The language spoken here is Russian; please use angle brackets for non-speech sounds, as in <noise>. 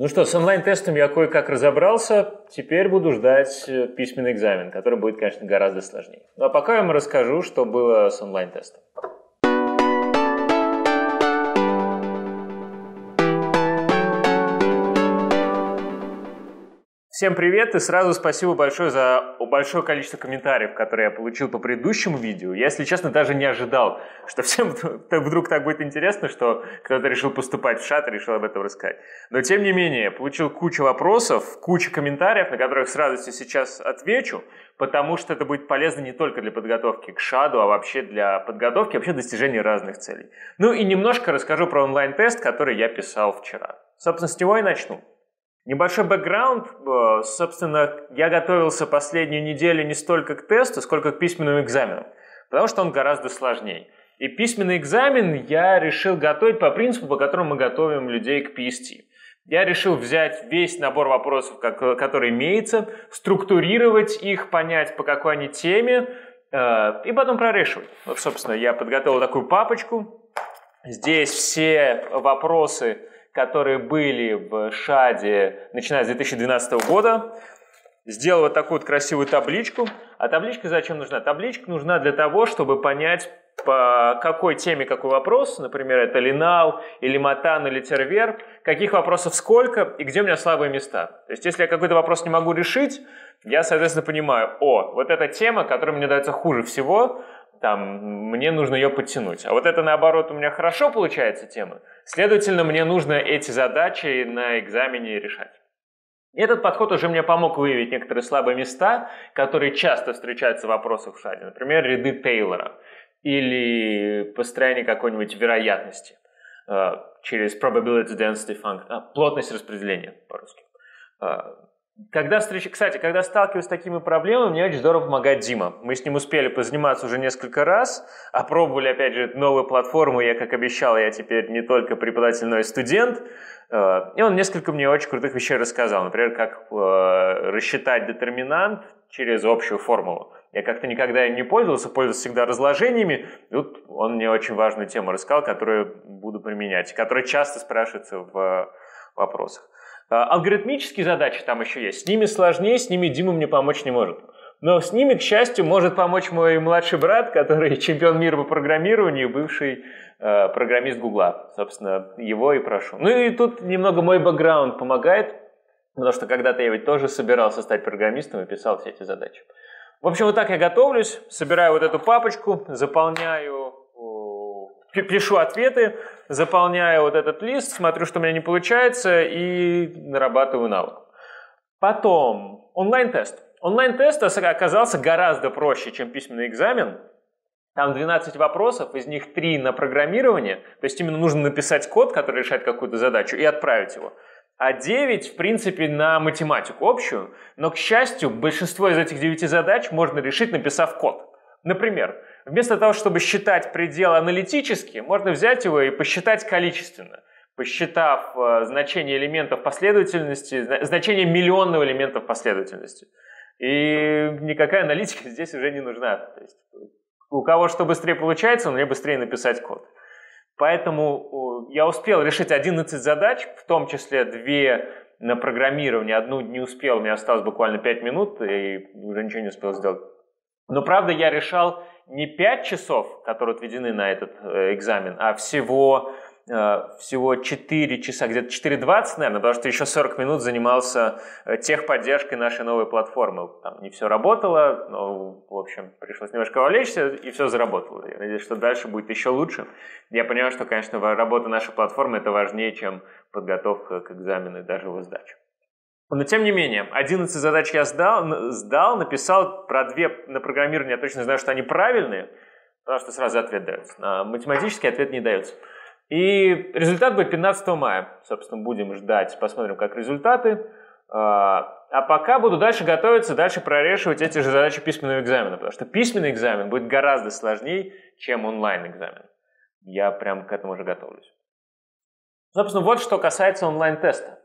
Ну что, с онлайн-тестом я кое-как разобрался. Теперь буду ждать э, письменный экзамен, который будет, конечно, гораздо сложнее. Ну а пока я вам расскажу, что было с онлайн-тестом. Всем привет и сразу спасибо большое за большое количество комментариев, которые я получил по предыдущему видео. Я, если честно, даже не ожидал, что всем <laughs> вдруг так будет интересно, что кто-то решил поступать в шат и решил об этом рассказать. Но тем не менее, получил кучу вопросов, кучу комментариев, на которых с радостью сейчас отвечу, потому что это будет полезно не только для подготовки к шаду, а вообще для подготовки, вообще достижения разных целей. Ну и немножко расскажу про онлайн-тест, который я писал вчера. Собственно, с него и начну. Небольшой бэкграунд. Э, собственно, я готовился последнюю неделю не столько к тесту, сколько к письменному экзамену, потому что он гораздо сложнее. И письменный экзамен я решил готовить по принципу, по которому мы готовим людей к PST. Я решил взять весь набор вопросов, который имеется, структурировать их, понять, по какой они теме, э, и потом прорешивать. Вот, собственно, я подготовил такую папочку. Здесь все вопросы, которые были в ШАДе, начиная с 2012 года. Сделал вот такую вот красивую табличку. А табличка зачем нужна? Табличка нужна для того, чтобы понять, по какой теме какой вопрос, например, это линал или матан или тервер, каких вопросов сколько и где у меня слабые места. То есть, если я какой-то вопрос не могу решить, я, соответственно, понимаю, о, вот эта тема, которая мне дается хуже всего, там, мне нужно ее подтянуть. А вот это, наоборот, у меня хорошо получается тема. Следовательно, мне нужно эти задачи на экзамене решать. Этот подход уже мне помог выявить некоторые слабые места, которые часто встречаются в вопросах в шаде. Например, ряды Тейлора или построение какой-нибудь вероятности э, через probability density function, а, плотность распределения по-русски. Э, когда встреча, кстати, когда сталкиваюсь с такими проблемами, мне очень здорово помогает Дима. Мы с ним успели позаниматься уже несколько раз, опробовали, опять же, новую платформу. Я, как обещал, я теперь не только преподаватель, но и студент. Э, и он несколько мне очень крутых вещей рассказал. Например, как э, рассчитать детерминант через общую формулу. Я как-то никогда им не пользовался, пользовался всегда разложениями. И тут он мне очень важную тему рассказал, которую буду применять, которая часто спрашивается в вопросах. А, алгоритмические задачи там еще есть. С ними сложнее, с ними Дима мне помочь не может. Но с ними, к счастью, может помочь мой младший брат, который <laughs> чемпион мира по программированию, бывший э, программист Гугла. Собственно, его и прошу. Ну и тут немного мой бэкграунд помогает, потому что когда-то я ведь тоже собирался стать программистом и писал все эти задачи. В общем, вот так я готовлюсь, собираю вот эту папочку, заполняю пишу ответы, заполняю вот этот лист, смотрю, что у меня не получается и нарабатываю навык. Потом онлайн-тест. Онлайн-тест оказался гораздо проще, чем письменный экзамен. Там 12 вопросов, из них 3 на программирование, то есть именно нужно написать код, который решает какую-то задачу, и отправить его. А 9, в принципе, на математику общую, но, к счастью, большинство из этих 9 задач можно решить, написав код. Например, Вместо того, чтобы считать предел аналитически, можно взять его и посчитать количественно, посчитав э, значение элементов последовательности, значение миллионного элемента в последовательности. И никакая аналитика <laughs> здесь уже не нужна. То есть у кого что быстрее получается, мне быстрее написать код. Поэтому я успел решить 11 задач, в том числе две на программирование. Одну не успел, у меня осталось буквально 5 минут, и уже ничего не успел сделать. Но правда я решал не 5 часов, которые отведены на этот э, экзамен, а всего, э, всего 4 часа, где-то 4.20, наверное, потому что еще 40 минут занимался э, техподдержкой нашей новой платформы. Там не все работало, но, в общем, пришлось немножко вовлечься, и все заработало. Я надеюсь, что дальше будет еще лучше. Я понимаю, что, конечно, работа нашей платформы – это важнее, чем подготовка к экзамену и даже его сдача. Но тем не менее, 11 задач я сдал, сдал, написал про две на программирование, я точно знаю, что они правильные, потому что сразу ответ дается. На математический ответ не дается. И результат будет 15 мая. Собственно, будем ждать, посмотрим, как результаты. А, а пока буду дальше готовиться, дальше прорешивать эти же задачи письменного экзамена, потому что письменный экзамен будет гораздо сложнее, чем онлайн-экзамен. Я прям к этому уже готовлюсь. Собственно, вот что касается онлайн-теста.